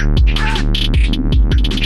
Ah!